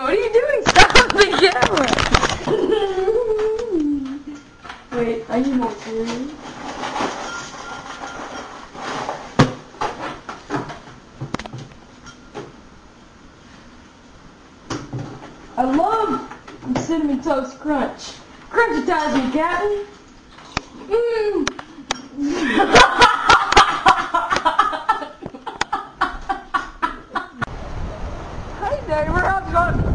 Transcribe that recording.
What are you doing? Stop the camera. Wait, I need more food. I love cinnamon toast crunch. Crunchatize me, Captain. Mmm. Hey neighbor, how's it going?